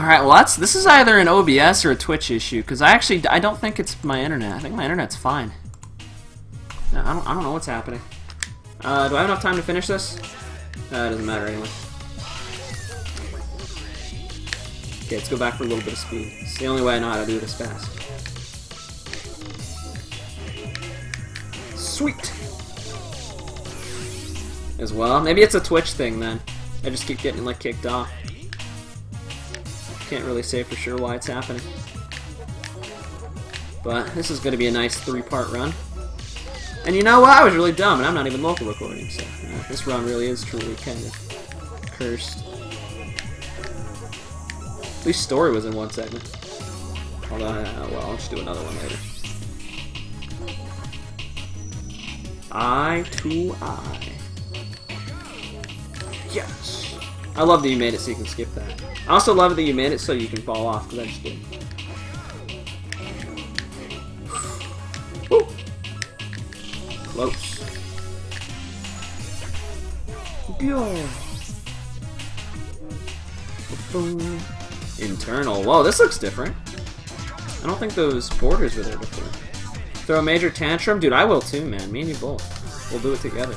Alright, well that's, this is either an OBS or a Twitch issue, because I actually, I don't think it's my internet. I think my internet's fine. No, I don't, I don't know what's happening. Uh, do I have enough time to finish this? Uh, it doesn't matter anyway. Okay, let's go back for a little bit of speed. It's the only way I know how to do this fast. Sweet! As well. Maybe it's a Twitch thing then. I just keep getting like kicked off. Can't really say for sure why it's happening. But this is going to be a nice three-part run. And you know what? I was really dumb, and I'm not even local recording, so this run really is truly kind of cursed. At least story was in one segment. Although, uh, well, I'll just do another one later. Eye to eye. Yes! I love that you made it so you can skip that. I also love that you made it so you can fall off, because I just did. Close. Internal. Whoa, this looks different. I don't think those borders were there before. Throw a major tantrum? Dude, I will too, man. Me and you both. We'll do it together.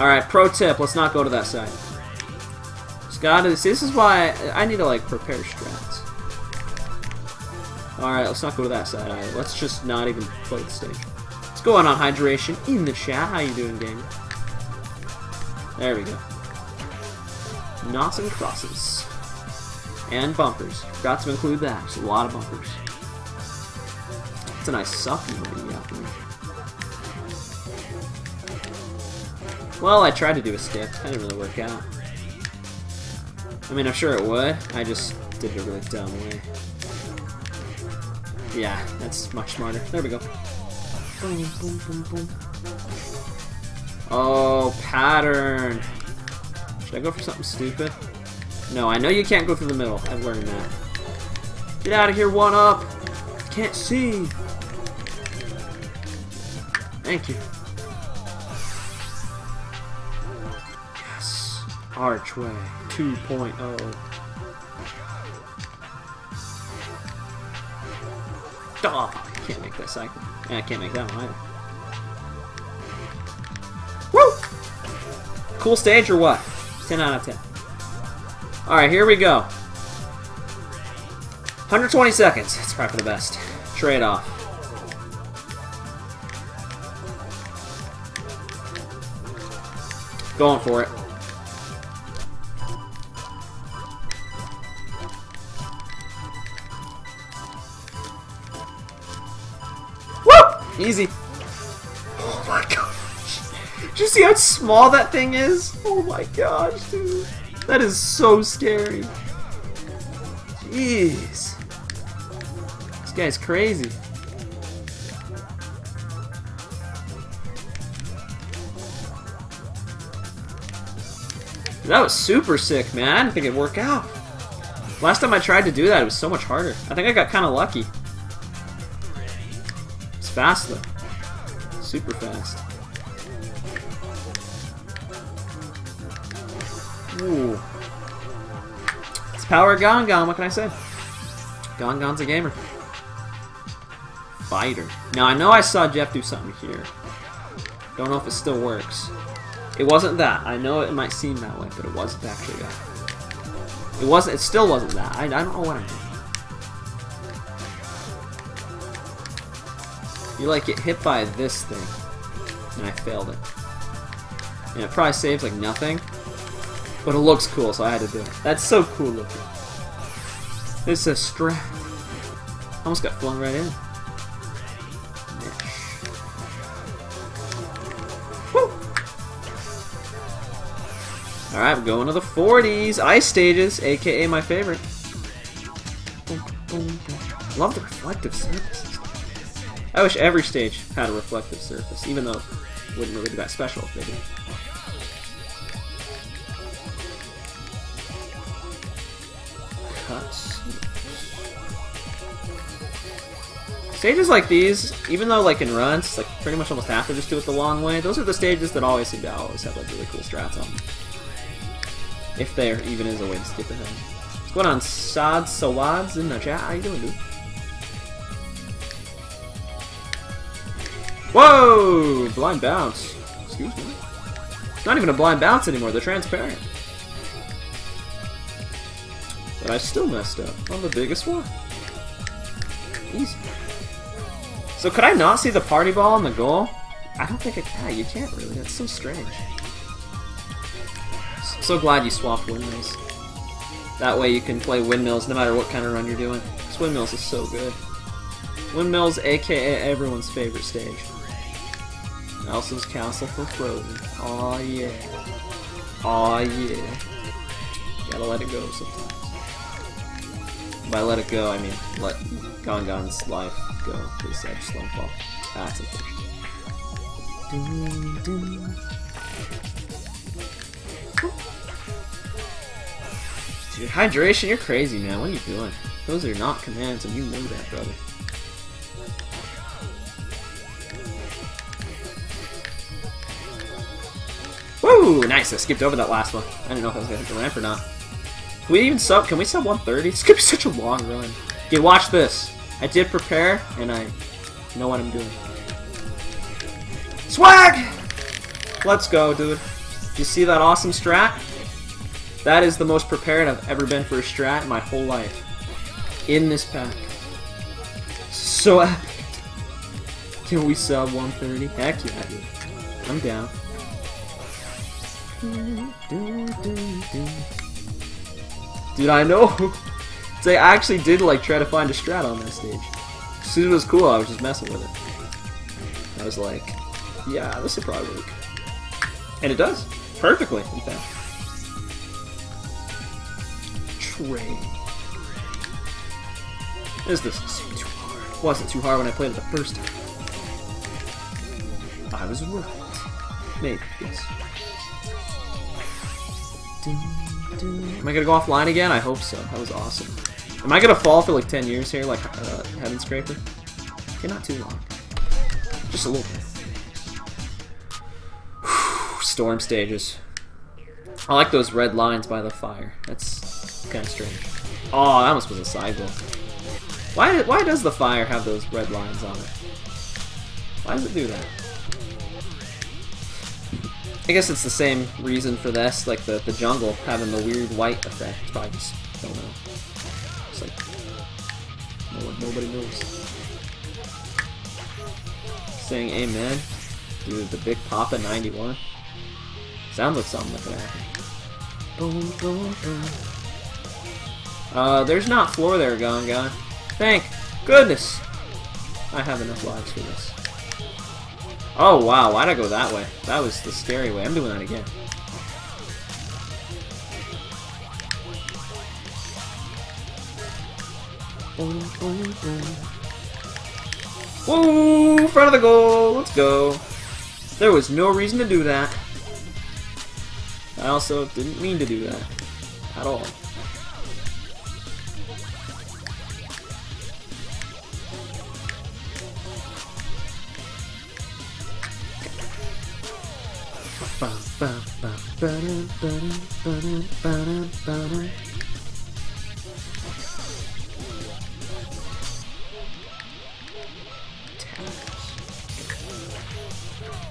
Alright, pro tip, let's not go to that side. Just gotta, see, this is why I, I need to, like, prepare strats. Alright, let's not go to that side either. Let's just not even play the stage. Let's go on on hydration in the chat. How you doing, gang? There we go. Knots and crosses. And bumpers. Forgot to include that. There's a lot of bumpers. It's a nice supplement you got there. Well, I tried to do a skip. That didn't really work out. I mean, I'm sure it would. I just did it a really dumb way. Yeah, that's much smarter. There we go. Boom, boom, boom, boom. Oh, pattern. Should I go for something stupid? No, I know you can't go through the middle. I've learned that. Get out of here, one up. Can't see. Thank you. Archway 2.0. Oh, can't make that cycle. I can't make that one either. Woo! Cool stage or what? 10 out of 10. Alright, here we go. 120 seconds. It's probably for the best. Trade off. Going for it. Easy. Oh my gosh. Did you see how small that thing is? Oh my gosh, dude. That is so scary. Jeez. This guy's crazy. That was super sick, man. I didn't think it'd work out. Last time I tried to do that, it was so much harder. I think I got kind of lucky. Fast, though. Super fast. Ooh. It's power Gongon, what can I say? Gongon's a gamer. Fighter. Now, I know I saw Jeff do something here. Don't know if it still works. It wasn't that. I know it might seem that way, but it wasn't actually that. It wasn't. It still wasn't that. I, I don't know what I'm doing. You like get hit by this thing, and I failed it. And it probably saves like nothing, but it looks cool, so I had to do it. That's so cool looking. It's a strap. Almost got flung right in. Alright, we're going to the 40s. Ice stages, aka my favorite. Love the reflective surfaces. I wish every stage had a reflective surface, even though it wouldn't really be that special if they did. Cuts. Stages like these, even though like in runs, like pretty much almost have to just do it the long way, those are the stages that always seem to always have like really cool strats on. If there even is a way to skip ahead. What's going on, Sad Sawads in the chat? How you doing, dude? Whoa! Blind bounce. Excuse me. It's not even a blind bounce anymore, they're transparent. But I still messed up on the biggest one. Easy. So could I not see the party ball on the goal? I don't think I can. You can't really. That's so strange. So glad you swapped windmills. That way you can play windmills no matter what kind of run you're doing. This windmills is so good. Windmills, aka everyone's favorite stage. Elsa's Castle for Frozen. Aw yeah. Aw yeah. Gotta let it go sometimes. By let it go, I mean let Gongon's life go, because I just let him fall. That's unfortunate. Dude, hydration, you're crazy, man. What are you doing? Those are not commands, and you know that, brother. Woo! Nice, I skipped over that last one. I didn't know if I was gonna hit the ramp or not. Can we even sub? Can we sub 130? This could be such a long run. Okay, watch this. I did prepare, and I know what I'm doing. Swag! Let's go, dude. You see that awesome strat? That is the most prepared I've ever been for a strat in my whole life. In this pack. So epic. Can we sub 130? Heck yeah, dude. I'm down. Dude, I know. I actually did like try to find a strat on that stage. As soon as it was cool, I was just messing with it. I was like, yeah, this would probably work. And it does. Perfectly, in fact. Train. Is this too hard? Wasn't too hard when I played it the first time. I was right. Maybe, yes. Am I gonna go offline again? I hope so. That was awesome. Am I gonna fall for like 10 years here, like uh, Heaven Scraper? Okay, not too long. Just a little bit. Storm stages. I like those red lines by the fire. That's kind of strange. Oh, that almost was a sidewall. Why, why does the fire have those red lines on it? Why does it do that? I guess it's the same reason for this, like the, the jungle having the weird white effect. Probably just don't know. It's like, no one, nobody knows. Saying amen. Dude, the Big Papa 91. Sounds like something that. Boom, boom, boom. Uh, there's not floor there, Gon Gon. Thank goodness I have enough lives for this. Oh wow, why'd I go that way? That was the scary way. I'm doing that again. Whoa, front of the goal, let's go. There was no reason to do that. I also didn't mean to do that. At all.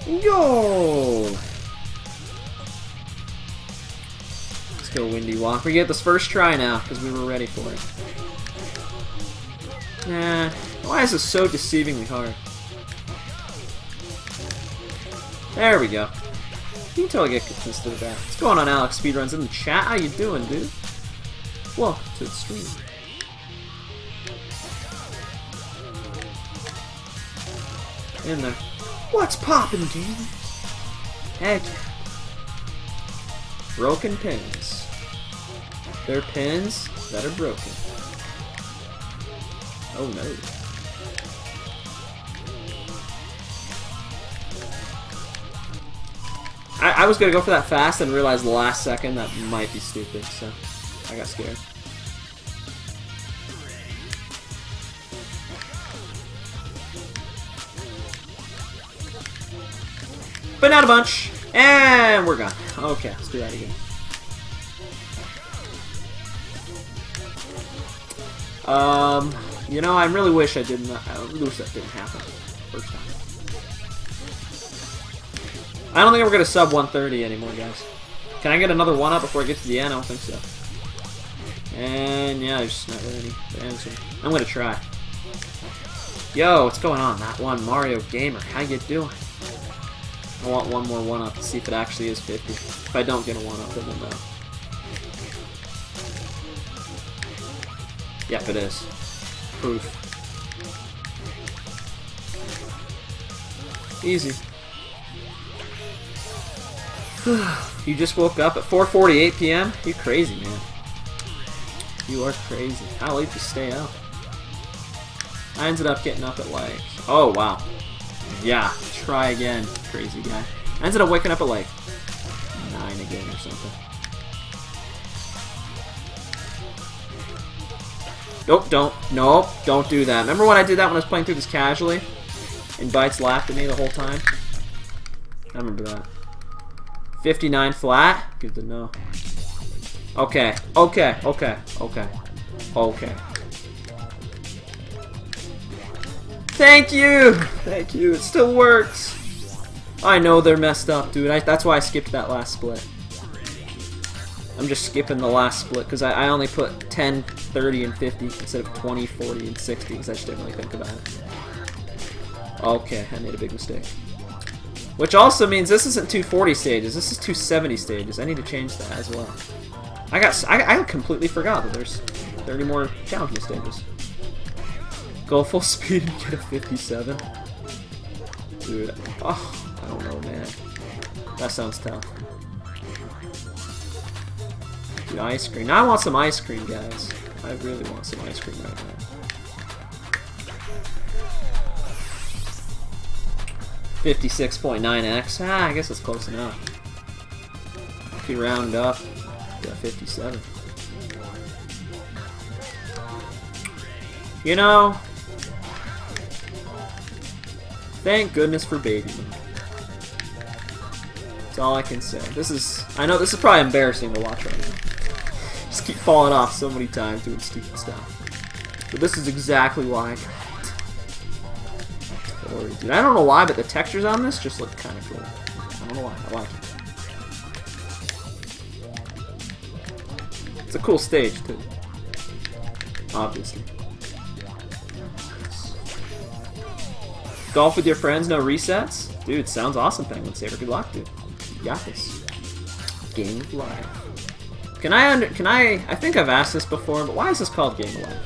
Yo! Let's go, Windy Walk. We get this first try now, because we were ready for it. Nah. Why is this so deceivingly hard? There we go. Can totally get consistent with that. What's going on, Alex Speedruns in the chat? How you doing, dude? Welcome to the stream. In there. What's poppin', dude? Heck Broken pins. They're pins that are broken. Oh no. I, I was gonna go for that fast and realize the last second that might be stupid, so I got scared. But not a bunch. And we're gone. Okay, let's do that again. Um, you know, I really wish I didn't. I wish that didn't happen first time. I don't think we're gonna sub 130 anymore, guys. Can I get another one up before I get to the end? I don't think so. And yeah, there's not really any answer. I'm gonna try. Yo, what's going on? That one Mario Gamer, how you doing? I want one more one up to see if it actually is 50. If I don't get a one up, then we'll know. Yep, it is. Proof. Easy. you just woke up at 4.48 p.m.? You crazy, man. You are crazy. How late you stay up? I ended up getting up at like... Oh, wow. Yeah, try again, crazy guy. I ended up waking up at like 9 again or something. Nope, don't. Nope, don't do that. Remember when I did that when I was playing through this casually? And Bites laughed at me the whole time? I remember that. 59 flat? Good to know. Okay, okay, okay, okay, okay. Thank you! Thank you, it still works! I know they're messed up, dude. I, that's why I skipped that last split. I'm just skipping the last split because I, I, only put 10, 30, and 50 instead of 20, 40, and 60 because I just didn't really think about it. Okay, I made a big mistake. Which also means this isn't 240 stages, this is 270 stages. I need to change that as well. I got I, I completely forgot that there's 30 more challenging stages. Go full speed and get a 57. Dude, oh, I don't know, man. That sounds tough. Dude, ice cream. Now I want some ice cream, guys. I really want some ice cream right now. 56.9x. Ah, I guess it's close enough. If you round up, got 57. You know, thank goodness for baby That's all I can say. This is, I know this is probably embarrassing to watch right now. Just keep falling off so many times doing stupid stuff. But this is exactly why I got Dude, I don't know why, but the textures on this just look kind of cool. I don't know why. I like it. It's a cool stage, too. Obviously. Golf with your friends, no resets? Dude, sounds awesome, Penguin Saver. Good luck, dude. This. Game of Life. Can I under- can I- I think I've asked this before, but why is this called Game of Life?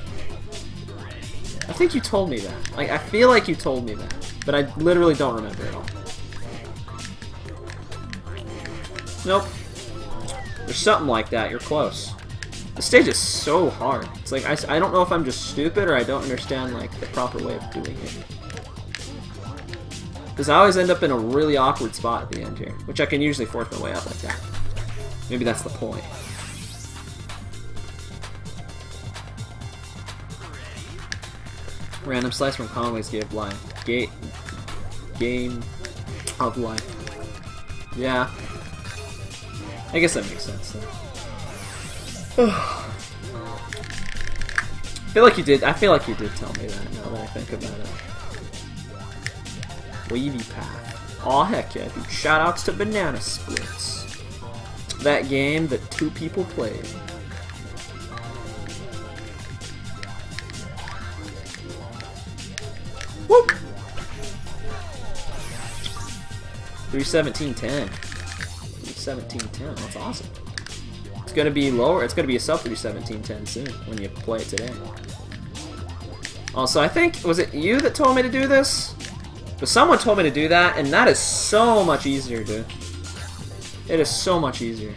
I think you told me that. Like, I feel like you told me that. But I literally don't remember at all. Nope. There's something like that. You're close. The stage is so hard. It's like, I, I don't know if I'm just stupid or I don't understand, like, the proper way of doing it. Because I always end up in a really awkward spot at the end here, which I can usually force my way up like that. Maybe that's the point. Random slice from Conway's Game of Life. Ga game of Life. Yeah. I guess that makes sense. I feel like you did. I feel like you did tell me that. Now that I think about it. Wavy Path. Aw, heck yeah, dude. Shoutouts to Banana Splits. That game that two people played. 317.10. 317.10, that's awesome. It's gonna be lower, it's gonna be a sub 317.10 soon when you play it today. Also, I think, was it you that told me to do this? But someone told me to do that, and that is so much easier, dude. It is so much easier.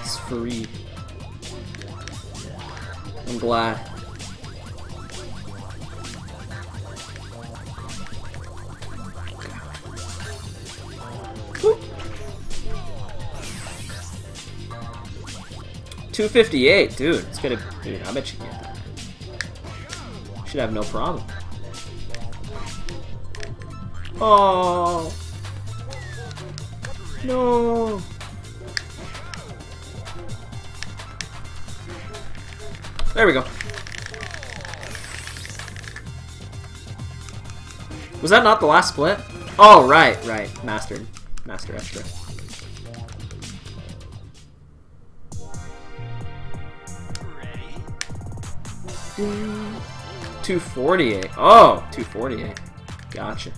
It's free. I'm glad. 258, dude. It's gonna, dude. I bet you get that. Should have no problem. Oh no. There we go. Was that not the last split? Oh, right, right. Mastered. Master extra. Two forty-eight. Oh, 248. Gotcha.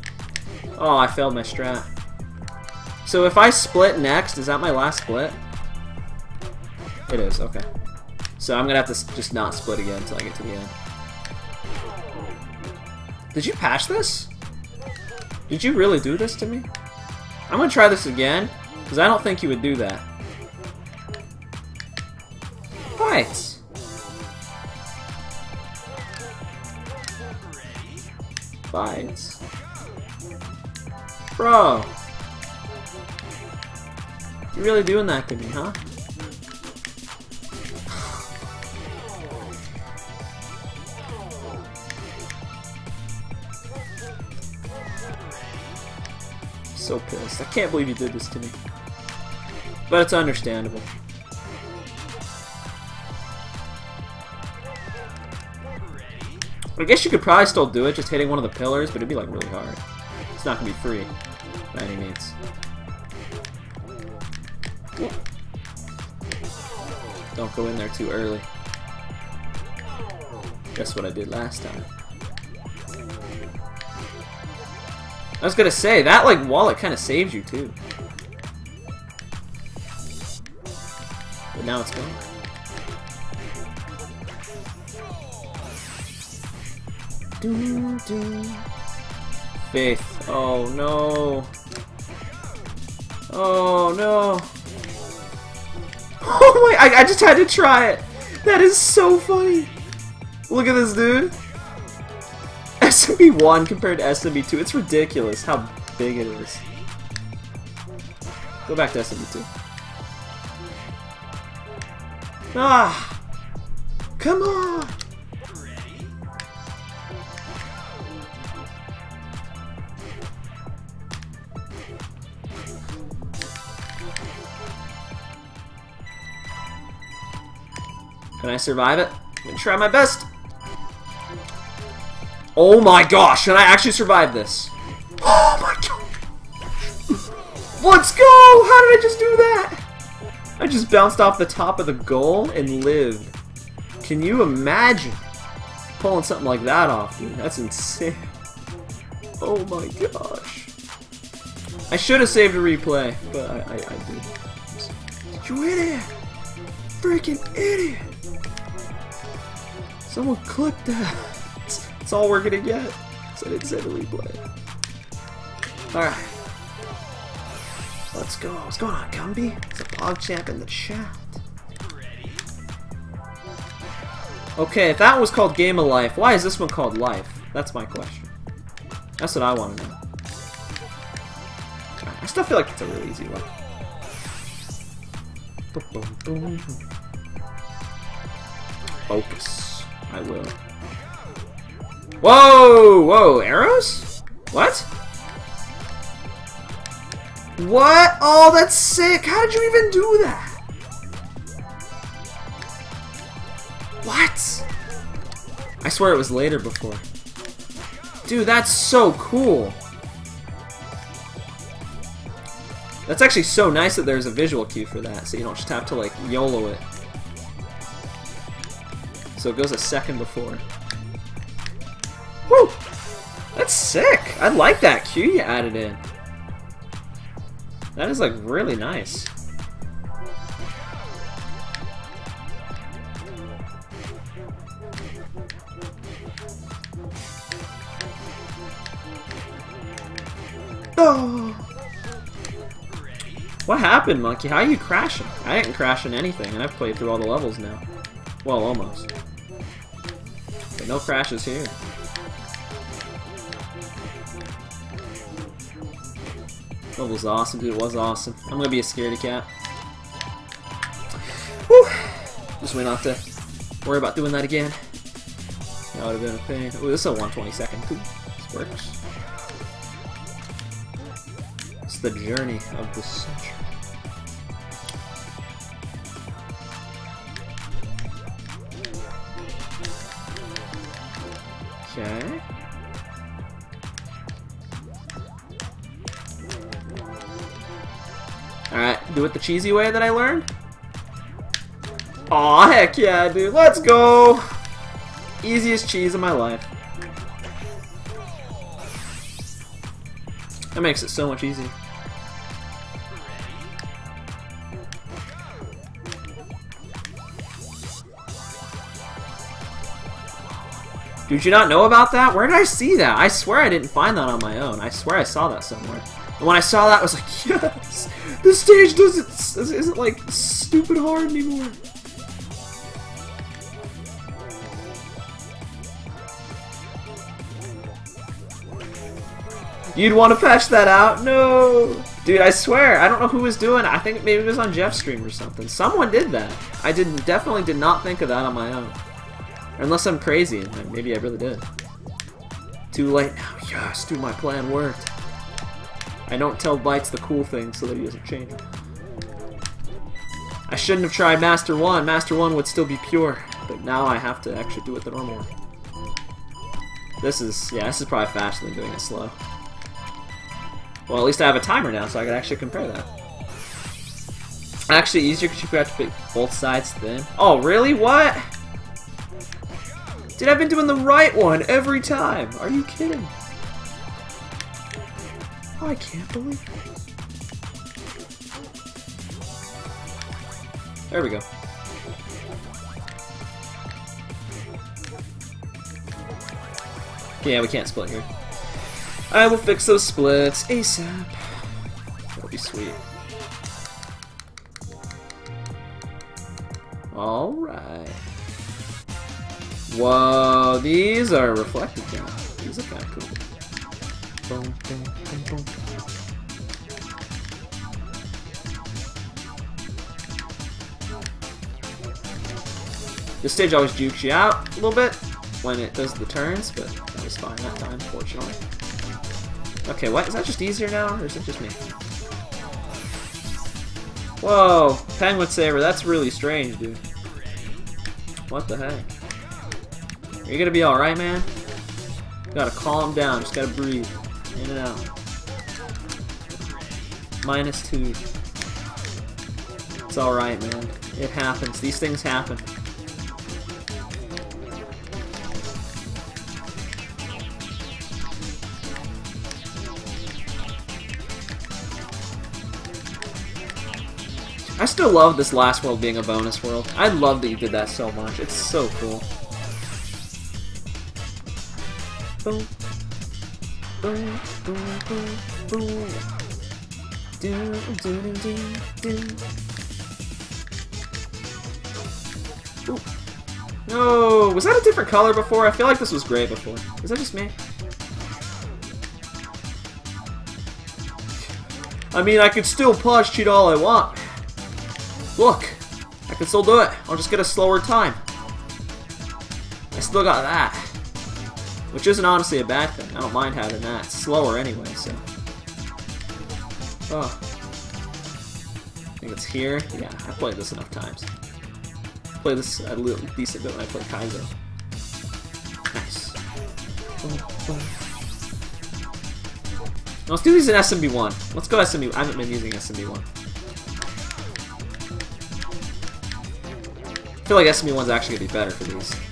Oh, I failed my strat. So if I split next, is that my last split? It is, okay. So I'm gonna have to just not split again until I get to the end. Did you patch this? Did you really do this to me? I'm gonna try this again, because I don't think you would do that. Fight! Really doing that to me, huh? so pissed. I can't believe you did this to me. But it's understandable. I guess you could probably still do it, just hitting one of the pillars, but it'd be like really hard. It's not gonna be free by any means. Don't go in there too early. Guess what I did last time. I was gonna say, that like wallet kind of saves you too. But now it's gone. Doo -doo. Faith. Oh no. Oh no. Oh my, I, I just had to try it. That is so funny. Look at this dude. SMB1 compared to SMB2. It's ridiculous how big it is. Go back to SMB2. Ah! Come on! Can I survive it? I'm gonna try my best. Oh my gosh, can I actually survive this? Oh my god! Let's go! How did I just do that? I just bounced off the top of the goal and lived. Can you imagine pulling something like that off, dude? That's insane. Oh my gosh. I should have saved a replay, but I, I, I did. You idiot! Freaking idiot! Someone click that. That's all we're gonna get. So save a replay. Alright. Let's go. What's going on, Gumby? It's a PogChamp in the chat. Okay, if that was called Game of Life, why is this one called Life? That's my question. That's what I want to know. I still feel like it's a really easy one. Focus. I will. Whoa! Whoa! Arrows? What? What? Oh, that's sick! How did you even do that? What? I swear it was later before. Dude, that's so cool. That's actually so nice that there's a visual cue for that, so you don't just have to, like, YOLO it. So it goes a second before. Woo! That's sick! I like that cue you added in. That is, like, really nice. Oh! What happened, Monkey? How are you crashing? I ain't crashing anything, and I've played through all the levels now. Well, almost. No crashes here. That was awesome, dude. It was awesome. I'm gonna be a scaredy cat. Whew. Just went off to worry about doing that again. That would have been a pain. Oh, this is a 122nd too. This works. It's the journey of the century. It the cheesy way that I learned. Aw, heck yeah, dude. Let's go! Easiest cheese of my life. That makes it so much easier. Did you not know about that? Where did I see that? I swear I didn't find that on my own. I swear I saw that somewhere. And when I saw that, I was like, yes! The stage doesn't isn't like stupid hard anymore. You'd want to patch that out? No! Dude, I swear, I don't know who was doing it. I think maybe it was on Jeff's stream or something. Someone did that. I didn't definitely did not think of that on my own. unless I'm crazy, and maybe I really did. Too late now. Yes, dude, my plan worked. I don't tell Lights the cool thing so that he doesn't change. I shouldn't have tried Master 1. Master 1 would still be pure. But now I have to actually do it the normal way. This is, yeah, this is probably faster than doing it slow. Well, at least I have a timer now, so I can actually compare that. Actually, easier because you forgot to pick both sides then. Oh, really? What? Dude, I've been doing the right one every time. Are you kidding? Oh, I can't believe it. There we go. Yeah, we can't split here. I will fix those splits ASAP. That'll be sweet. Alright. Whoa, these are reflected now. These are kind of cool. Boom, boom, boom, boom. This stage always jukes you out a little bit when it does the turns, but that was fine that time, fortunately. Okay, what? Is that just easier now, or is it just me? Whoa, Penguin Saber, that's really strange, dude. What the heck? Are you gonna be alright, man? You gotta calm down, just gotta breathe. In and out. Minus two. It's alright, man. It happens. These things happen. I still love this last world being a bonus world. I love that you did that so much. It's so cool. Boom. Boom, boom, boom, boom. Do, do, do, do, do. No, was that a different color before? I feel like this was gray before. Is that just me? I mean, I could still pause cheat all I want. Look! I can still do it. I'll just get a slower time. I still got that. Which isn't honestly a bad thing. I don't mind having that. It's slower anyway, so... Oh. I think it's here. Yeah, I played this enough times. I played this a little decent bit when I played Kaizo. Nice. Let's do these in SMB1. Let's go SMB1. I haven't been using SMB1. I feel like SMB1's actually gonna be better for these.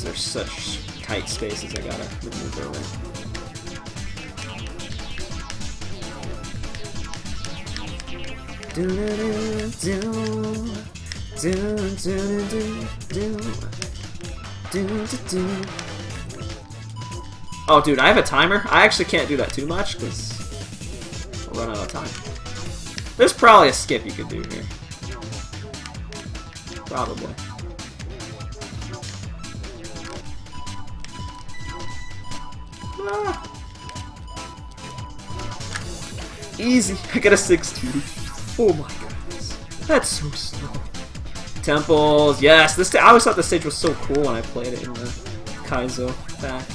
Since there's such tight spaces, I gotta maneuver around. Do do do do do do do do do do. Oh, dude, I have a timer. I actually can't do that too much because we'll run out of time. There's probably a skip you could do here. Probably. Easy. I got a 6-2. Oh my goodness. That's so slow. Temples. Yes. This I always thought the stage was so cool when I played it in the Kaizo pack.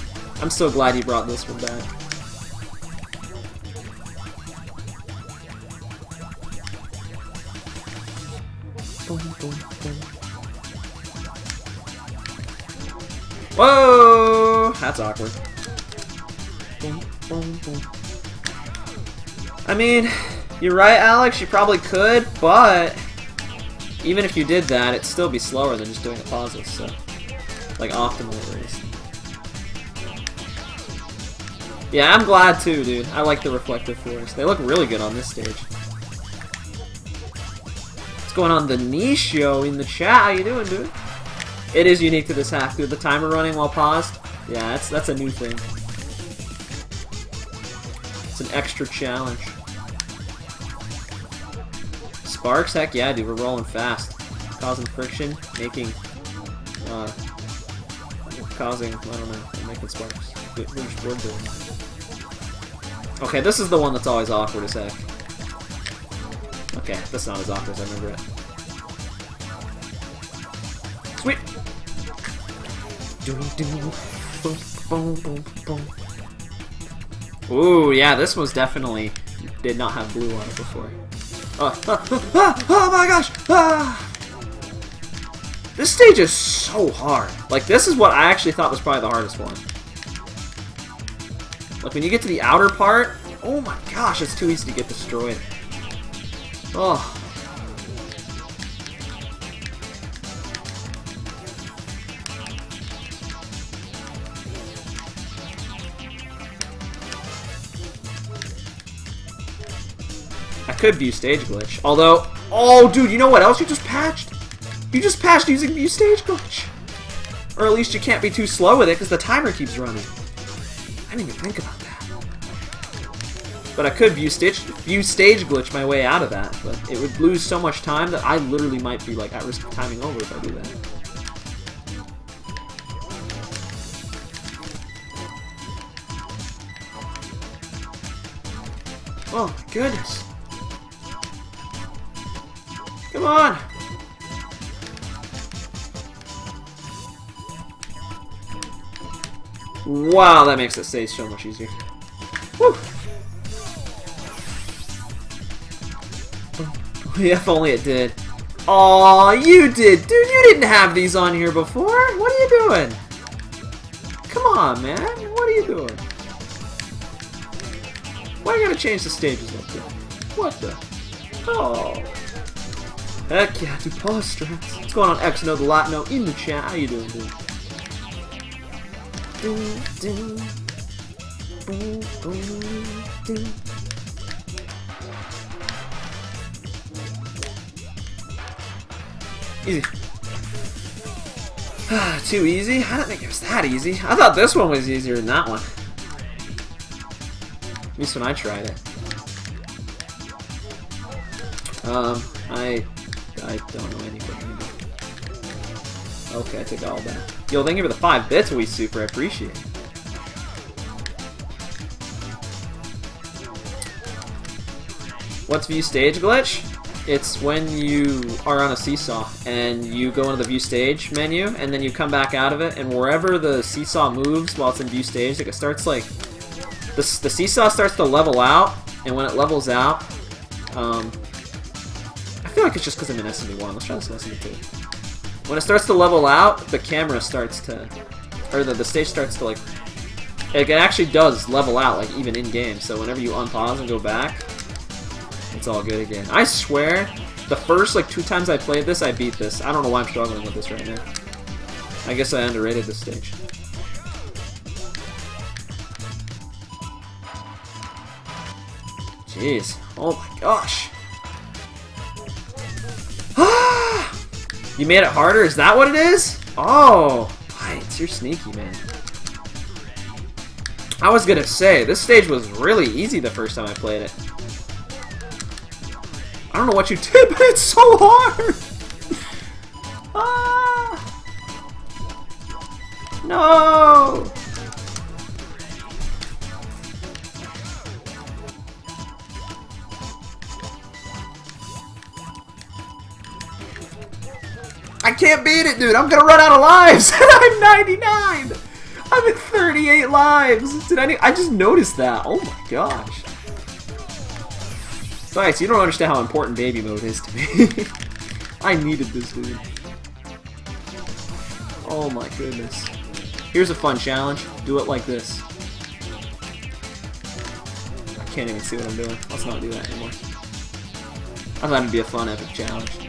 I'm so glad he brought this one back. Whoa! That's awkward. I mean, you're right, Alex. You probably could, but even if you did that, it'd still be slower than just doing a pauses. So, like optimally at least. Yeah, I'm glad too, dude. I like the reflective floors. They look really good on this stage. What's going on, the Nisho in the chat? How you doing, dude? It is unique to this hack, dude. The timer running while paused. Yeah, that's that's a new thing. It's an extra challenge. Sparks? Heck yeah, dude. We're rolling fast. Causing friction, making, uh, causing, I don't know, making sparks. Okay, this is the one that's always awkward as heck. Okay, that's not as awkward as I remember it. Sweet! Ooh, yeah, this was definitely did not have blue on it before. Oh, oh, oh, oh my gosh! Ah! This stage is so hard. Like, this is what I actually thought was probably the hardest one. Like, when you get to the outer part, oh my gosh, it's too easy to get destroyed. Oh. Could view stage glitch. Although, oh dude, you know what else you just patched? You just patched using view stage glitch. Or at least you can't be too slow with it because the timer keeps running. I didn't even think about that. But I could view stage, view stage glitch my way out of that, but it would lose so much time that I literally might be like at risk of timing over if I do that. Oh goodness. Come on! Wow, that makes it stage so much easier. Woo! if only it did. Aw, you did! Dude, you didn't have these on here before! What are you doing? Come on, man! What are you doing? Why are you gotta change the stages like that? What the? Oh. Heck yeah, do pause strats. What's going on, Xno the Latino in the chat? How you doing, dude? Easy. Too easy? I don't think it was that easy. I thought this one was easier than that one. At least when I tried it. Um, I I don't know anything. Okay, I take all that. Yo, thank you for the five bits, we super appreciate. What's view stage glitch? It's when you are on a seesaw and you go into the view stage menu and then you come back out of it and wherever the seesaw moves while it's in view stage, like it starts like the, the seesaw starts to level out and when it levels out, um, like it's just because I'm in SMB1. Let's try this in SMB2. When it starts to level out, the camera starts to, or the, the stage starts to like, it actually does level out like even in game. So whenever you unpause and go back, it's all good again. I swear, the first like two times I played this, I beat this. I don't know why I'm struggling with this right now. I guess I underrated this stage. Jeez. Oh my gosh. You made it harder? Is that what it is? Oh. Bites, you're sneaky, man. I was gonna say, this stage was really easy the first time I played it. I don't know what you did, but it's so hard! ah! No! I can't beat it, dude. I'm gonna run out of lives. I'm 99. I'm at 38 lives. Did I? I just noticed that. Oh my gosh. Besides, you don't understand how important baby mode is to me. I needed this, dude. Oh my goodness. Here's a fun challenge. Do it like this. I can't even see what I'm doing. Let's not do that anymore. I thought it'd be a fun epic challenge.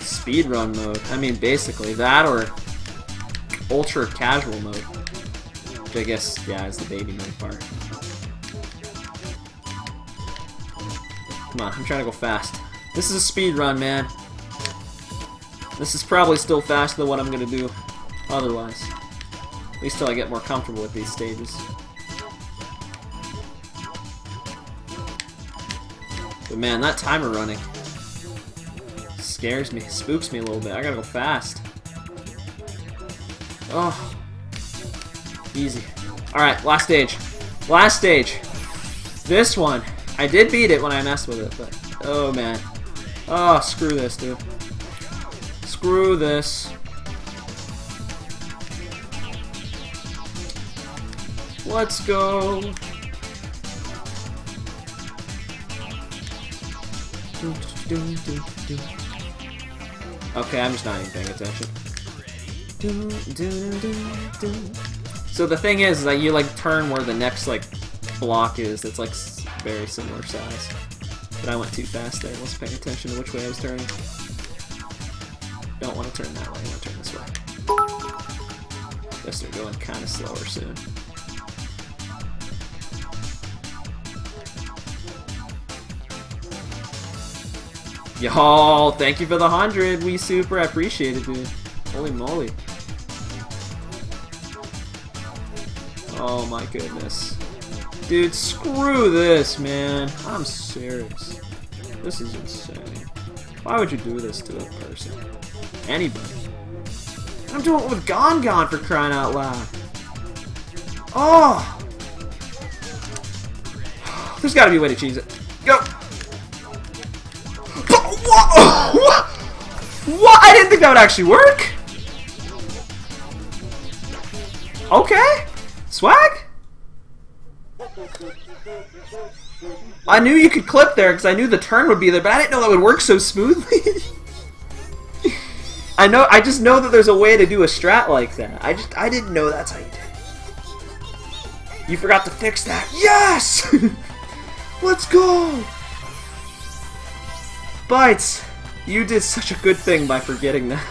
Speedrun mode. I mean, basically that or ultra casual mode. Which I guess, yeah, is the baby mode part. Come on, I'm trying to go fast. This is a speed run, man. This is probably still faster than what I'm gonna do otherwise. At least till I get more comfortable with these stages. But man, that timer running scares me, spooks me a little bit. I gotta go fast. Oh. Easy. Alright, last stage. Last stage. This one. I did beat it when I messed with it, but... Oh, man. Oh, screw this, dude. Screw this. Let's go. Okay, I'm just not even paying attention. So the thing is, is that you like turn where the next like block is. That's like very similar size. But I went too fast there. I wasn't paying attention to which way I was turning. Don't want to turn that way. I want to turn this way. Guess they're going kind of slower soon. Y'all, thank you for the hundred. We super appreciate it, dude. Holy moly. Oh my goodness. Dude, screw this, man. I'm serious. This is insane. Why would you do this to a person? Anybody. I'm doing it with Gongon for crying out loud. Oh! There's gotta be a way to cheese it. Go! What? I didn't think that would actually work. Okay. Swag? I knew you could clip there because I knew the turn would be there, but I didn't know that would work so smoothly. I know. I just know that there's a way to do a strat like that. I just I didn't know that's how you did. it. You forgot to fix that. Yes. Let's go. Bites, you did such a good thing by forgetting that.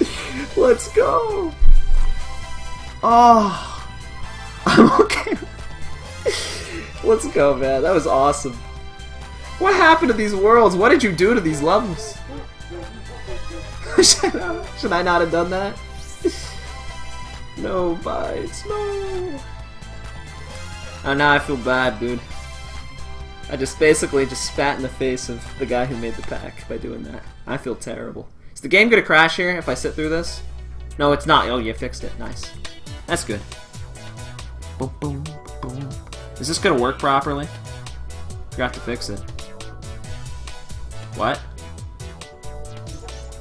Let's go. Oh, I'm okay. Let's go, man. That was awesome. What happened to these worlds? What did you do to these levels? should, I, not have done that? no bites, no. Oh, now I feel bad, dude. I just basically just spat in the face of the guy who made the pack by doing that. I feel terrible. Is the game gonna crash here if I sit through this? No, it's not. Oh, you fixed it. Nice. That's good. Boom, boom, boom. Is this gonna work properly? Forgot to fix it. What?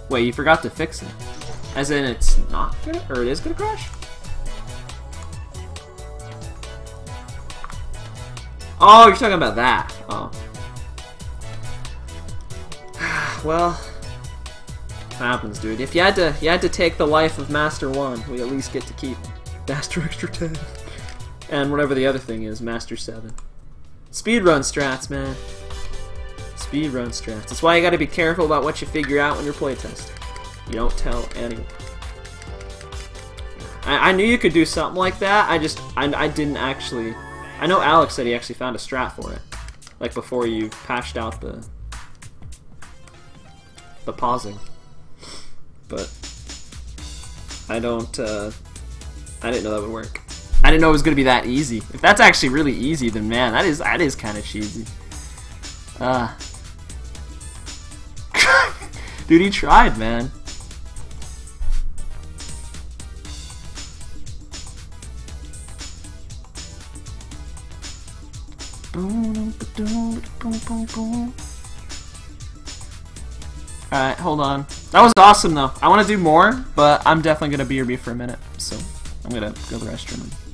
Wait, you forgot to fix it. As in it's not gonna, or it is gonna crash? Oh, you're talking about that. Oh. well, What happens, dude. If you had to, you had to take the life of Master One, we at least get to keep Master Extra Ten, and whatever the other thing is, Master Seven. Speedrun strats, man. Speedrun strats. That's why you got to be careful about what you figure out when you're playtesting. You don't tell anyone. I, I knew you could do something like that. I just, I, I didn't actually. I know Alex said he actually found a strat for it, like before you patched out the the pausing. But I don't. Uh, I didn't know that would work. I didn't know it was gonna be that easy. If that's actually really easy, then man, that is that is kind of cheesy. Uh, dude, he tried, man. Alright, hold on. That was awesome, though. I want to do more, but I'm definitely going to BRB for a minute, so I'm going to go to the restroom